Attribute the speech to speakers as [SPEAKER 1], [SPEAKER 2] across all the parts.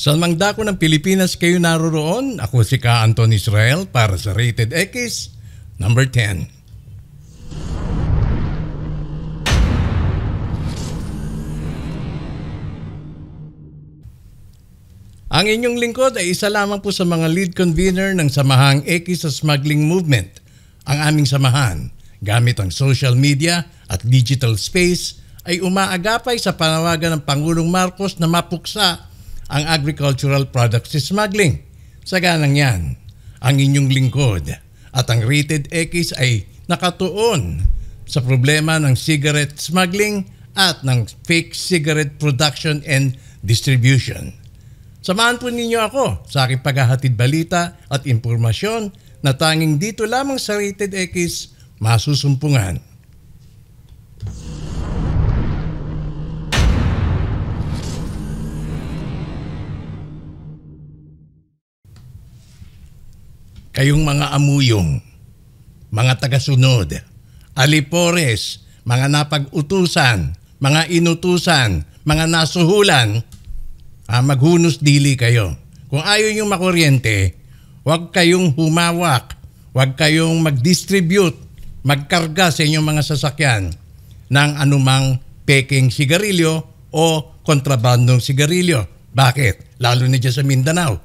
[SPEAKER 1] Sa mangdako ng Pilipinas kayo naroroon, ako si Ka Anton Israel para sa Rated X number 10. Ang inyong lingkod ay isa lamang po sa mga lead convener ng Samahang X sa Smuggling Movement. Ang aming samahan, gamit ang social media at digital space, ay umaagapay sa panawagan ng Pangulong Marcos na mapuksa ang agricultural products smuggling. Sa ganang yan, ang inyong lingkod at ang Rated X ay nakatuon sa problema ng cigarette smuggling at ng fake cigarette production and distribution. Samahan po ninyo ako sa aking paghahatid balita at impormasyon na tanging dito lamang sa Rated X masusumpungan. Kayong mga amuyong, mga tagasunod, alipores, mga napag-utusan, mga inutusan, mga nasuhulan, ah, maghunos dili kayo. Kung ayaw nyo makuryente, huwag kayong humawak, huwag kayong mag-distribute, magkarga sa inyong mga sasakyan ng anumang peking sigarilyo o kontrabandong sigarilyo. Bakit? Lalo na dyan sa Mindanao.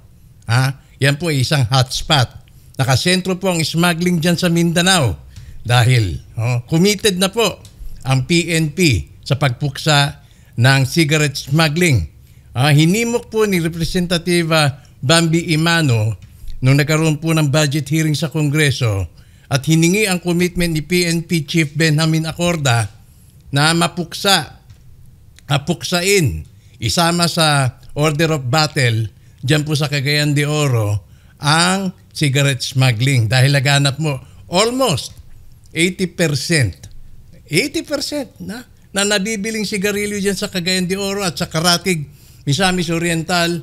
[SPEAKER 1] Ha? Yan po ay isang hotspot. Nakasentro po ang smuggling dyan sa Mindanao dahil oh, committed na po ang PNP sa pagpuksa ng cigarette smuggling. Uh, hinimok po ni Representative Bambi Imano nung nagkaroon po ng budget hearing sa Kongreso at hiningi ang commitment ni PNP Chief Benjamin Acorda na mapuksa, apuksain, isama sa order of battle dyan po sa Cagayan de Oro ang cigarette smuggling dahil laganap mo almost 80%. 80% na na nabibiling sigarilyo dyan sa Cagayan de Oro at sa Karatig Misamis Oriental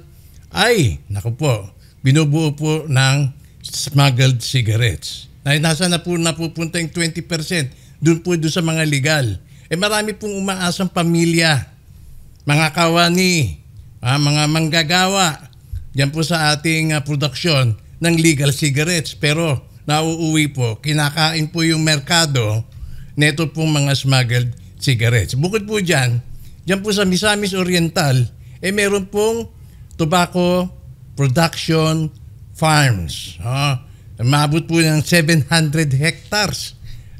[SPEAKER 1] ay, naku po, binubuo po ng smuggled cigarettes. Na nasa na po napupunta yung 20%. Doon po doon sa mga legal. Eh marami pong umaasang pamilya, mga kawani, ah, mga manggagawa, diyan po sa ating uh, produksyon ng legal cigarettes. Pero nauuwi po, kinakain po yung merkado neto pong mga smuggled cigarettes. Bukod po dyan, dyan po sa Misamis Oriental, eh meron pong tobacco production farms. Ah, mabot po ng 700 hectares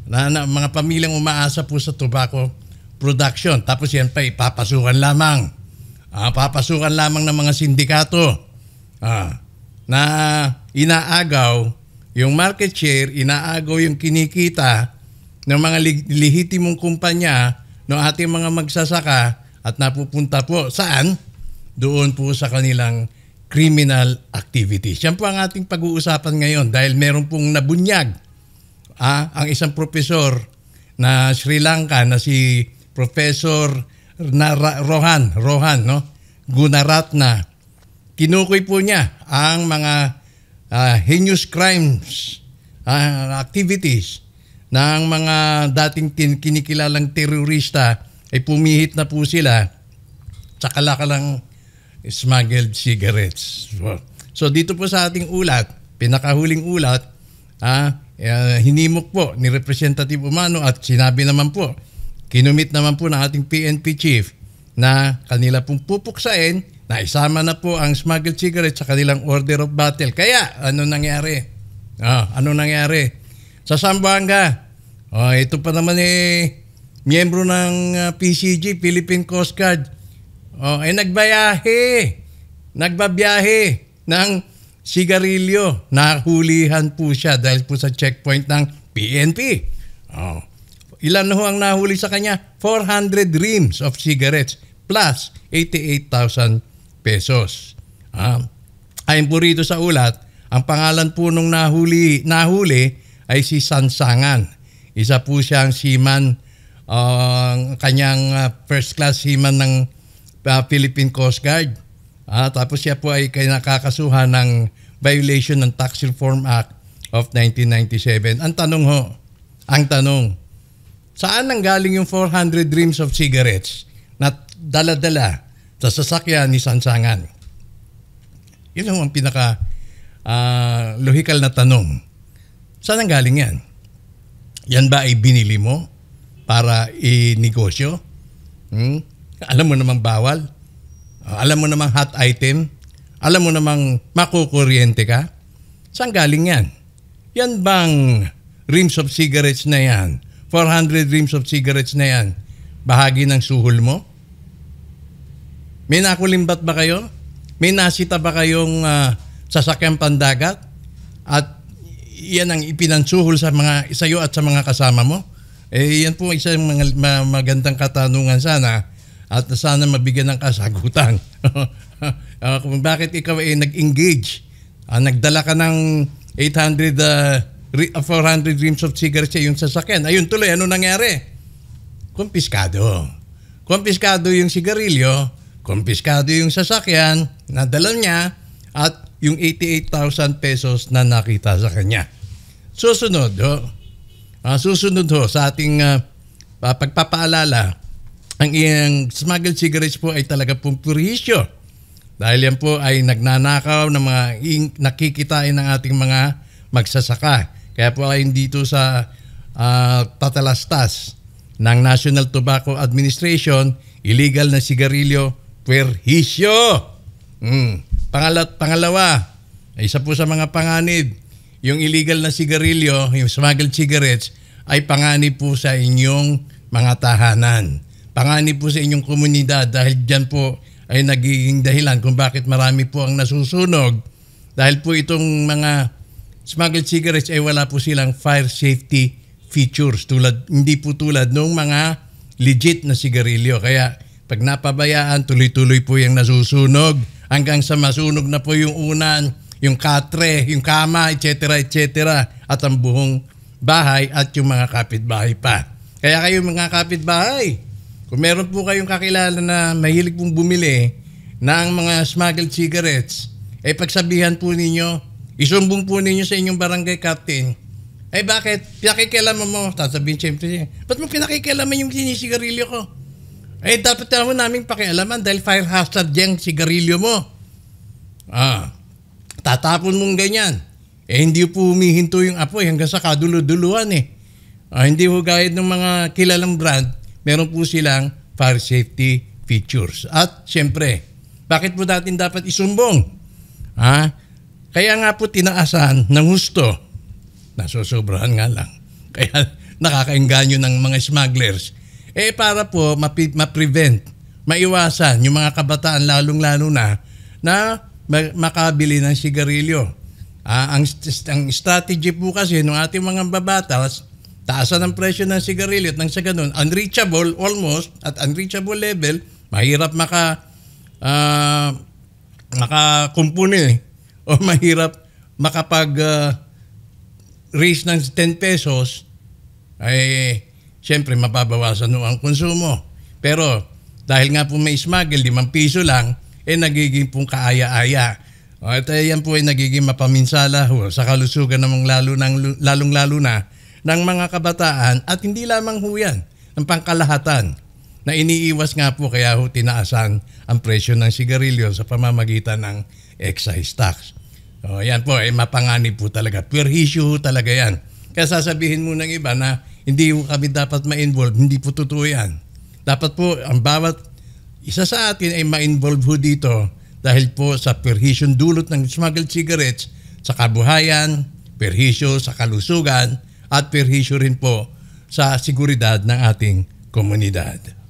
[SPEAKER 1] na, na mga pamilyang umaasa po sa tobacco production. Tapos yan pa ipapasukan lamang. Ah, papasukan lamang ng mga sindikato ah, na inaagaw yung market share, inaagaw yung kinikita ng mga lehitimong kumpanya ng ating mga magsasaka at napupunta po saan? doon po sa kanilang criminal activities. Yan po ang ating pag-uusapan ngayon dahil meron pong nabunyag ah, ang isang profesor na Sri Lanka na si Professor Nara, Rohan, Rohan, no? Gunaratna. Kinukoy po niya ang mga uh, heinous crimes uh, activities ng mga dating tin- kinikilalang terorista ay pumihit na po sila sa kalakalang smuggled cigarettes. So dito po sa ating ulat, pinakahuling ulat, ah, uh, hinimok po ni Representative Umano at sinabi naman po, kinumit naman po ng ating PNP chief na kanila pong pupuksain na isama na po ang smuggled cigarettes sa kanilang order of battle. Kaya ano nangyari? Ah, ano nangyari? Sa Sambuanga, oh, ito pa naman eh, miyembro ng ah, PCG, Philippine Coast Guard, Oh, ay nagbayahe. Nagbabiyahe ng sigarilyo. Nahulihan po siya dahil po sa checkpoint ng PNP. Oh. Ilan ho ang nahuli sa kanya? 400 reams of cigarettes plus 88,000 pesos. Ah, ayon po rito sa ulat, ang pangalan po nung nahuli, nahuli ay si Sansangan. Isa po siyang seaman, uh, kanyang uh, first class seaman ng uh, Philippine Coast Guard. Uh, tapos siya po ay nakakasuhan ng violation ng Tax Reform Act of 1997. Ang tanong ho, ang tanong, saan nang galing yung 400 reams of cigarettes na dala-dala sa sasakyan ni Sansangan? Yun ang pinaka ah, logical na tanong. Saan ang galing yan? Yan ba ay binili mo para i-negosyo? Hmm? Alam mo namang bawal. Ah, alam mo namang hot item. Alam mo namang makukuryente ka. Saan galing yan? Yan bang rims of cigarettes na yan? 400 rims of cigarettes na yan. Bahagi ng suhol mo? May nakulimbat ba kayo? May nasita ba kayong ah, sasakyang pandagat? At yan ang ipinansuhol sa mga sa at sa mga kasama mo? Eh yan po isang mga ma- magandang katanungan sana at sana mabigyan ng kasagutan. Ah, kung bakit ikaw ay nag-engage? Ah, nagdala ka ng 800 ah, ri- ah, 400 reams of cigarettes iyong sasakyan. Ayun tuloy, ano nangyari? Kumpiskado. Kumpiskado yung sigarilyo, kumpiskado yung sasakyan, nadala niya, at yung 88,000 pesos na nakita sa kanya. Susunod, ho, ah, susunod ho sa ating ah, pagpapaalala, ang iyang smuggled cigarettes po ay talaga pong purisyo. Dahil yan po ay nagnanakaw ng mga ing- nakikitain ng ating mga magsasaka. Kaya po ay dito sa ah, tatalastas ng National Tobacco Administration, illegal na sigarilyo, perhisyo. Mm. Pangalat, pangalawa, isa po sa mga panganib, yung illegal na sigarilyo, yung smuggled cigarettes, ay panganib po sa inyong mga tahanan. Panganib po sa inyong komunidad dahil dyan po ay nagiging dahilan kung bakit marami po ang nasusunog. Dahil po itong mga smuggled cigarettes ay wala po silang fire safety features tulad hindi po tulad ng mga legit na sigarilyo. Kaya pag napabayaan, tuloy-tuloy po yung nasusunog hanggang sa masunog na po yung unan, yung katre, yung kama, etc. etc. at ang buong bahay at yung mga kapitbahay pa. Kaya kayo mga kapitbahay, kung meron po kayong kakilala na mahilig pong bumili ng mga smuggled cigarettes, eh pagsabihan po ninyo, isumbong po ninyo sa inyong barangay captain, eh bakit? Pinakikialaman mo. Sasabihin siyempre, ba't mo pinakikialaman yung sinisigarilyo ko? Eh dapat naman namin pakialaman dahil fire hazard yung sigarilyo mo. Ah, tatapon mong ganyan. Eh hindi po humihinto yung apoy hanggang sa kaduluduluhan eh. Ah, hindi ho gaya ng mga kilalang brand, meron po silang fire safety features. At siyempre, bakit po natin dapat isumbong? Ha? Kaya nga po tinaasan ng husto. Nasusobrahan nga lang. Kaya nakakainganyo ng mga smugglers. Eh para po mapi- ma-prevent, maiwasan yung mga kabataan lalong-lalo na na ma- makabili ng sigarilyo. Ah, ang, ang strategy po kasi ng ating mga babatas, taasan ang presyo ng sigarilyo at nang sa ganun, unreachable almost at unreachable level, mahirap maka ah, makakumpuni o mahirap makapag ah, raise ng 10 pesos ay siyempre mababawasan no ang konsumo. Pero dahil nga po may smuggle, 5 piso lang, eh nagiging pong kaaya-aya. At eh, yan po ay nagiging mapaminsala ho, sa kalusugan namang lalo ng, lalong-lalo na ng mga kabataan at hindi lamang ho yan, ng pangkalahatan na iniiwas nga po kaya ho tinaasan ang presyo ng sigarilyo sa pamamagitan ng excise tax. O, yan po, eh, mapanganib po talaga. Pure talaga yan. Kaya sasabihin mo ng iba na hindi ho kami dapat ma-involve, hindi po totoo yan. Dapat po ang bawat isa sa atin ay ma-involve ho dito dahil po sa perhisyon dulot ng smuggled cigarettes sa kabuhayan, perhisyo sa kalusugan, at perhisyo rin po sa seguridad ng ating komunidad.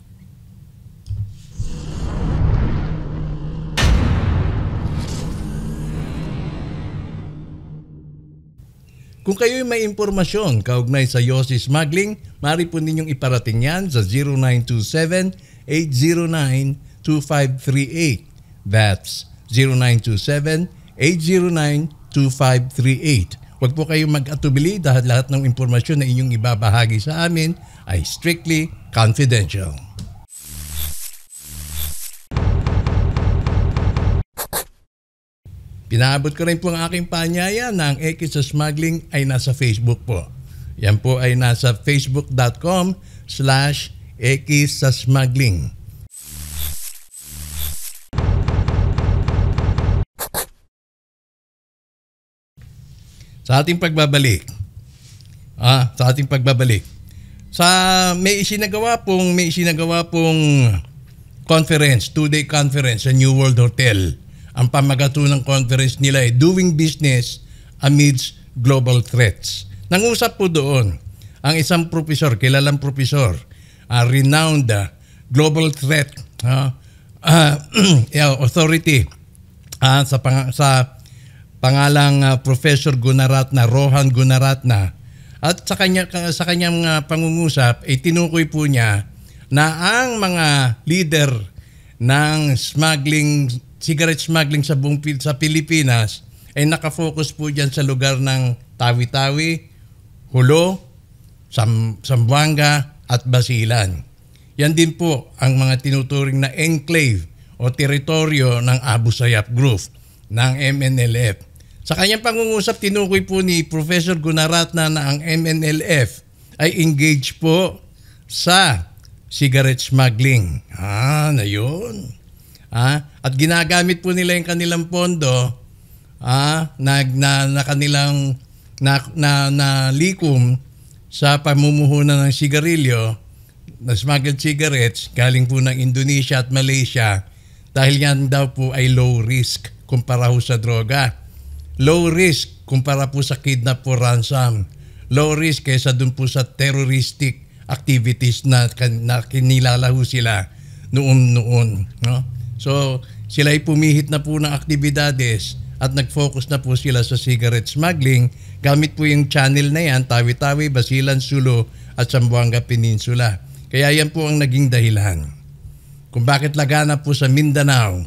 [SPEAKER 1] Kung kayo may impormasyon kaugnay sa Yossi Smuggling, maaari po ninyong iparating yan sa 0927-809-2538. That's 0927-809-2538. Huwag po kayong mag-atubili dahil lahat ng impormasyon na inyong ibabahagi sa amin ay strictly confidential. Pinaabot ko rin po ang aking panyaya na ang Eki sa Smuggling ay nasa Facebook po. Yan po ay nasa facebook.com slash Eki sa Smuggling. sa ating pagbabalik, ah, sa ating pagbabalik, sa may isinagawa pong may isinagawa pong conference, two-day conference sa New World Hotel. Ang pamagato ng conference nila ay Doing Business Amidst Global Threats. Nangusap po doon ang isang profesor, kilalang profesor, a renowned uh, global threat uh, uh, authority uh, sa, pang- sa pangalang uh, Professor Gunaratna, Rohan Gunaratna. At sa kanya sa kanyang uh, pangungusap ay tinukoy po niya na ang mga leader ng smuggling cigarette smuggling sa buong sa Pilipinas ay nakafocus po diyan sa lugar ng Tawi-Tawi, Hulo, Sam, Sambuanga at Basilan. Yan din po ang mga tinuturing na enclave o teritoryo ng Abu Sayyaf Group ng MNLF. Sa kanyang pangungusap, tinukoy po ni Professor Gunaratna na ang MNLF ay engaged po sa cigarette smuggling. Ah, na yun. Ah, at ginagamit po nila yung kanilang pondo ah, na, na, na kanilang na, na, na likom sa pamumuhunan ng sigarilyo na smuggled cigarettes galing po ng Indonesia at Malaysia dahil yan daw po ay low risk kumpara ho sa droga. Low risk kumpara po sa kidnap for ransom. Low risk kaysa dun po sa terroristic activities na, na kinilala ho sila noon-noon. No? So, sila ay pumihit na po ng aktibidades at nag-focus na po sila sa cigarette smuggling gamit po yung channel na yan, Tawi-Tawi, Basilan, Sulu at Zamboanga Peninsula. Kaya yan po ang naging dahilan. Kung bakit lagana po sa Mindanao,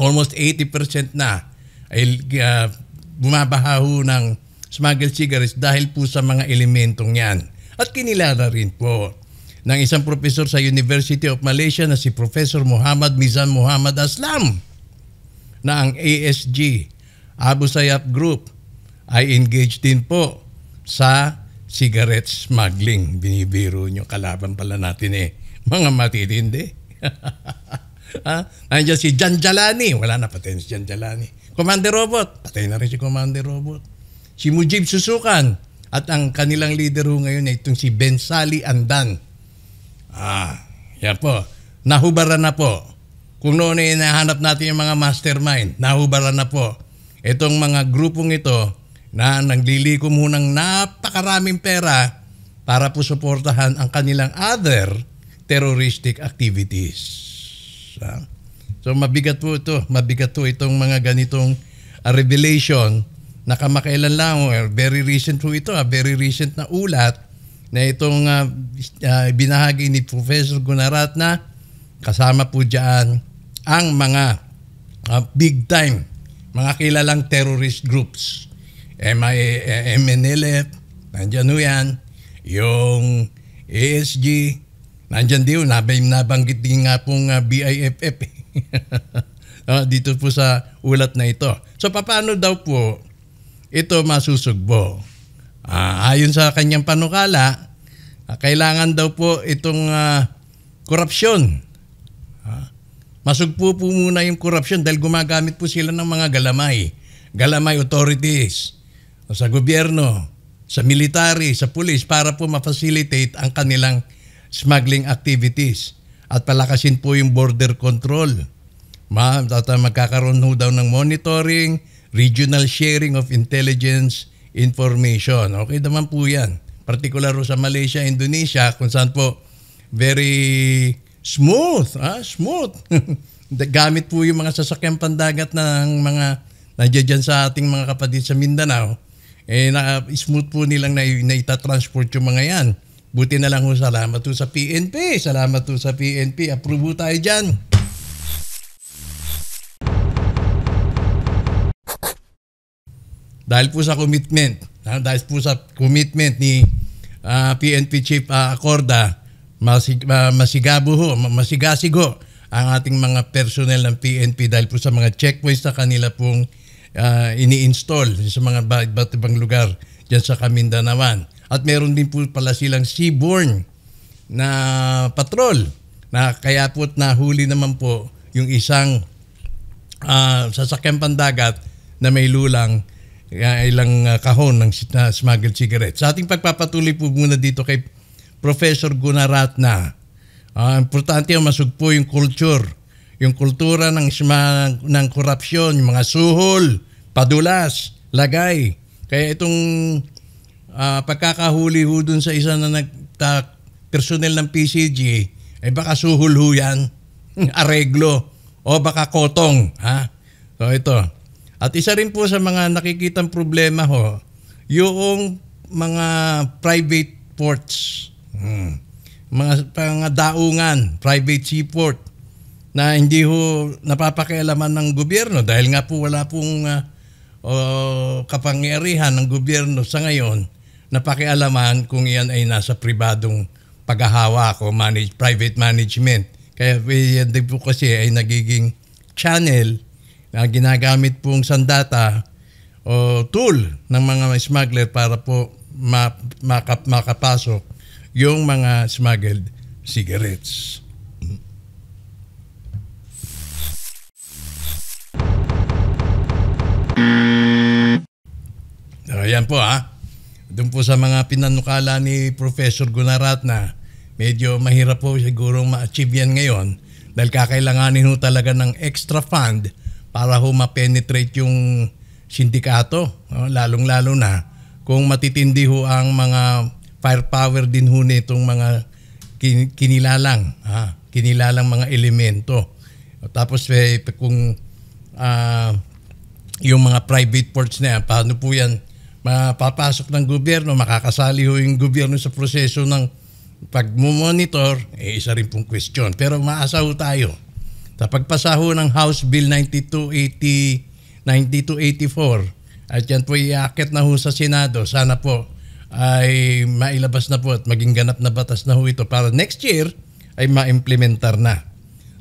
[SPEAKER 1] almost 80% na ay uh, bumabaha ho ng smuggled cigarettes dahil po sa mga elementong yan. At kinilala rin po ng isang profesor sa University of Malaysia na si Professor Muhammad Mizan Muhammad Aslam na ang ASG, Abu Sayyaf Group, ay engaged din po sa cigarette smuggling. Binibiro nyo, kalaban pala natin eh. Mga matitindi. ha? Nandiyan si Jan Jalani. Wala na patay si Jan Jalani. Commander Robot. Patay na rin si Commander Robot. Si Mujib Susukan. At ang kanilang leader ho ngayon ay itong si Ben Sali Andan. Ah, yan po. Nahubaran na po. Kung noon ay nahanap natin yung mga mastermind, nahubaran na po. Itong mga grupong ito, na naglilikom ho ng napakaraming pera para po suportahan ang kanilang other terroristic activities. So mabigat po ito, mabigat po itong mga ganitong uh, revelation na kamakailan lang, very recent po ito, uh, very recent na ulat na itong uh, uh, binahagi ni Professor Gunaratna kasama po diyan ang mga uh, big time, mga kilalang terrorist groups MI, MNLF, nandyan ho yan. Yung ASG, nandyan din, nabay, nabanggit din nga pong uh, ah, BIFF. uh, dito po sa ulat na ito. So paano daw po ito masusugbo? Uh, ayon sa kanyang panukala, uh, kailangan daw po itong uh, korupsyon. Uh, masugpo po muna yung korupsyon dahil gumagamit po sila ng mga galamay. Galamay authorities sa gobyerno, sa military, sa pulis para po ma-facilitate ang kanilang smuggling activities at palakasin po yung border control. Ma, magkakaroon daw ng monitoring, regional sharing of intelligence information. Okay naman po yan. Particular sa Malaysia, Indonesia, kung saan po very smooth. Ah, smooth. Gamit po yung mga sasakyan pandagat ng mga nandiyan sa ating mga kapatid sa Mindanao eh na smooth po nilang na, na transport yung mga yan. Buti na lang ho salamat po sa PNP. Salamat po sa PNP. Approve tayo dyan. Dahil po sa commitment, dahil po sa commitment ni uh, ah, PNP Chief uh, Acorda, masig, uh, masigabo ho, masigasig ho ang ating mga personnel ng PNP dahil po sa mga checkpoints na kanila pong uh, ini-install sa mga iba't ibang lugar dyan sa Kamindanaman. At meron din po pala silang seaborne na patrol na kaya po nahuli naman po yung isang uh, sasakyan pandagat na may lulang uh, ilang uh, kahon ng uh, smuggled cigarettes. Sa ating pagpapatuloy po muna dito kay Professor Gunaratna, uh, importante yung masugpo yung culture, yung kultura ng, ng korupsyon, yung mga suhol, padulas, lagay. Kaya itong uh, pagkakahuli ho dun sa isa na nagta personnel ng PCG, ay eh baka suhol ho yan, areglo, o baka kotong. Ha? So ito, at isa rin po sa mga nakikitang problema ho, yung mga private ports. Hmm. Mga pangadaungan, private seaport na hindi ho napapakialaman ng gobyerno dahil nga po wala pong uh, uh, kapangyarihan ng gobyerno sa ngayon na pakialaman kung iyan ay nasa pribadong paghahawak o manage, private management. Kaya yan din po kasi ay nagiging channel na ginagamit pong sandata o tool ng mga smuggler para po ma- makap- makapasok yung mga smuggled cigarettes. So, ayan po ha. Doon po sa mga pinanukala ni Professor Gunarat na medyo mahirap po siguro ma-achieve yan ngayon dahil kakailanganin ho talaga ng extra fund para ho ma-penetrate yung sindikato, lalong-lalo na kung matitindi ho ang mga firepower din ho nitong mga kin- kinilalang, ha? kinilalang mga elemento. Tapos eh, kung uh, yung mga private ports na yan, paano po yan mapapasok ng gobyerno, makakasali ho yung gobyerno sa proseso ng pag-monitor, eh, isa rin pong question. Pero maasa ho tayo sa pagpasaho ng House Bill 9280, 9284 at yan po iakit na ho sa Senado. Sana po ay mailabas na po at maging ganap na batas na ho ito para next year ay ma-implementar na.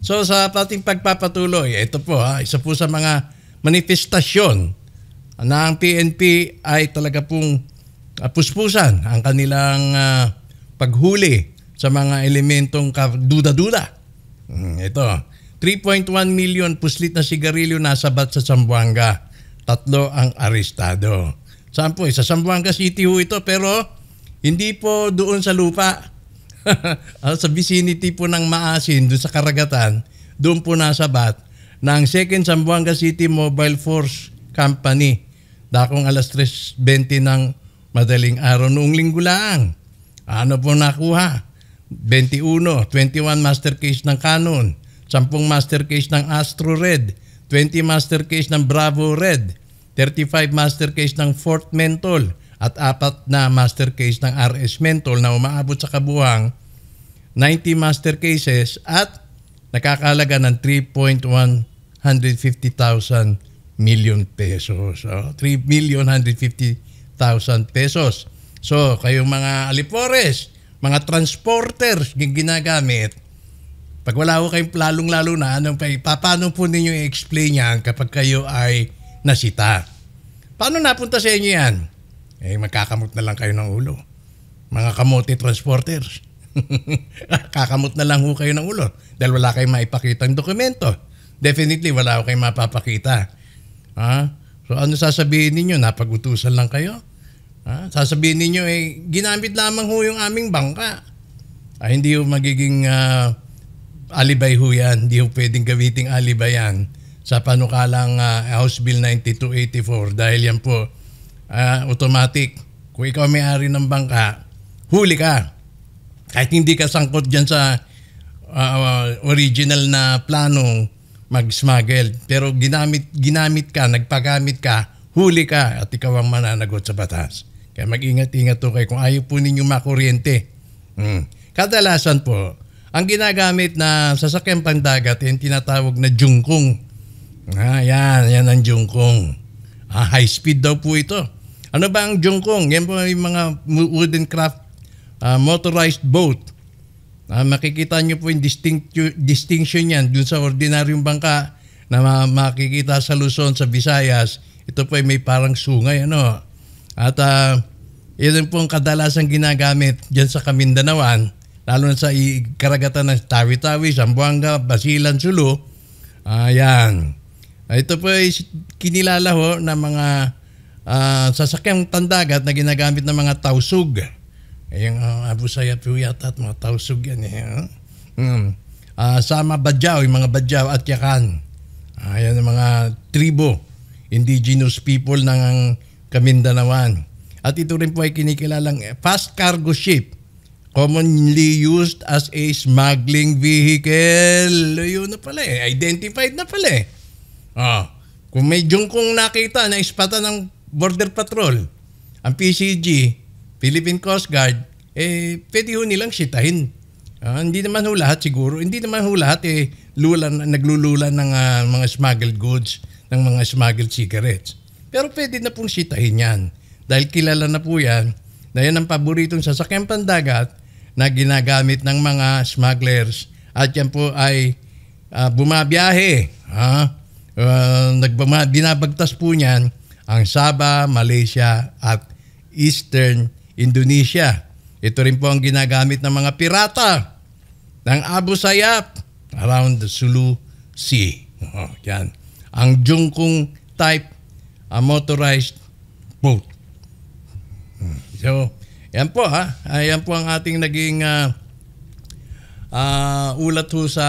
[SPEAKER 1] So sa ating pagpapatuloy, ito po ha, isa po sa mga manifestasyon na ang PNP ay talaga pong uh, puspusan ang kanilang uh, paghuli sa mga elementong duda-duda. Hmm, ito, 3.1 million puslit na sigarilyo nasabat sa Zamboanga. Tatlo ang arestado. Saan po? Sa Zamboanga City ho ito pero hindi po doon sa lupa. Ah, sa vicinity po ng Maasin, doon sa karagatan, doon po nasabat ng Second Zamboanga City Mobile Force Company. Dakong alas 3.20 ng madaling araw noong linggo lang. Ano po nakuha? 21, 21 master case ng Canon, 10 master case ng Astro Red, 20 master case ng Bravo Red, 35 master case ng Fort Mentol at apat na master case ng RS Mentol na umaabot sa kabuhang 90 master cases at nakakalaga ng 3.150,000 million pesos. So, 3 million 150,000 pesos. So, kayong mga alipores, mga transporters ginagamit, pag wala ko kayong lalong-lalo na, anong, paano po ninyo i-explain yan kapag kayo ay nasita? Paano napunta sa inyo yan? Eh, magkakamot na lang kayo ng ulo. Mga kamote transporters. Kakamot na lang ho kayo ng ulo dahil wala kayong maipakita ng dokumento. Definitely, wala ko kayong mapapakita. Ha? So ano sasabihin ninyo? Napag-utusan lang kayo? Ha? Sasabihin ninyo, eh, ginamit lamang ho yung aming bangka. Ah, hindi ho magiging uh, alibay ho yan. Hindi ho pwedeng gawiting alibay yan sa panukalang uh, House Bill 9284 dahil yan po uh, automatic. Kung ikaw may-ari ng bangka, huli ka. Kahit hindi ka sangkot dyan sa uh, original na planong mag-smuggle. Pero ginamit, ginamit ka, nagpagamit ka, huli ka at ikaw ang mananagot sa batas. Kaya mag-ingat-ingat to kayo kung ayaw po ninyo makuryente. Hmm. Kadalasan po, ang ginagamit na sasakyan pandagat yung tinatawag na jungkong. Ah, yan, yan ang jungkong. Ah, high speed daw po ito. Ano ba ang jungkong? Yan po yung mga wooden craft uh, motorized boat. Uh, makikita nyo po yung distinction, distinction yan dun sa ordinaryong bangka na makikita sa Luzon, sa Visayas. Ito po ay may parang sungay. Ano? At uh, yun po ang kadalasan ginagamit dyan sa Kamindanawan, lalo na sa karagatan ng Tawi-Tawi, Zamboanga, Basilan, Sulu. Ayan. Uh, ito po ay kinilala ho ng mga ah, sasakyang pandagat na ginagamit ng mga tausug. Eh, yung uh, Abu Sayyaf po yata at mga tausug yan eh. ah. Mm. Ah, sama Badyaw, yung mga Badyaw at Yakan. Ayan ang mga tribo, indigenous people ng Kamindanawan. At ito rin po ay kinikilalang fast cargo ship commonly used as a smuggling vehicle. Yun na pala eh. Identified na pala eh. Ah, kung may kung nakita na ispata ng Border Patrol, ang PCG, Philippine Coast Guard, eh, pwede ho nilang sitahin. Ah, hindi naman ho lahat siguro. Hindi naman ho lahat eh, lulan, naglululan ng ah, mga smuggled goods, ng mga smuggled cigarettes. Pero pwede na pong sitahin yan. Dahil kilala na po yan na yan ang paboritong sasakyan pandagat na ginagamit ng mga smugglers at yan po ay ah, bumabiyahe. Ha? Uh, nagbama, binabagtas po niyan ang Sabah, Malaysia at Eastern Indonesia. Ito rin po ang ginagamit ng mga pirata ng Abu Sayyaf around the Sulu Sea. Oh, yan. Ang Jungkong type a motorized boat. Hmm. So, yan po ha. Ayan po ang ating naging ah, ah, ulat ho sa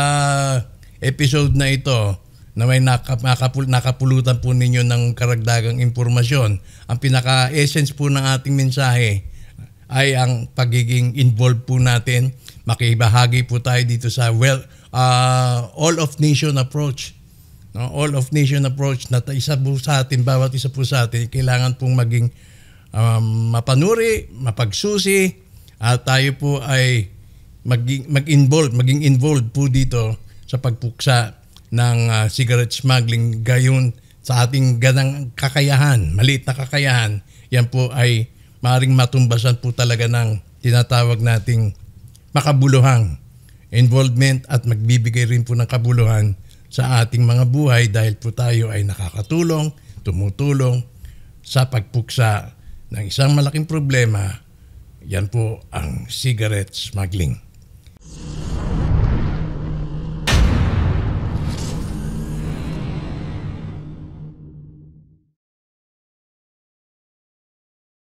[SPEAKER 1] episode na ito na may naka, nakapul, nakapulutan po ninyo ng karagdagang impormasyon. Ang pinaka-essence po ng ating mensahe ay ang pagiging involved po natin. Makibahagi po tayo dito sa well, ah, all of nation approach. No, all of nation approach na isa po sa atin, bawat isa po sa atin, kailangan pong maging um, mapanuri, mapagsusi, at tayo po ay maging, mag-involve, maging involved po dito sa pagpuksa ng ah, cigarette smuggling gayon sa ating ganang kakayahan, maliit na kakayahan, yan po ay maring matumbasan po talaga ng tinatawag nating makabuluhang involvement at magbibigay rin po ng kabuluhan sa ating mga buhay dahil po tayo ay nakakatulong, tumutulong sa pagpuksa ng isang malaking problema, yan po ang cigarette smuggling.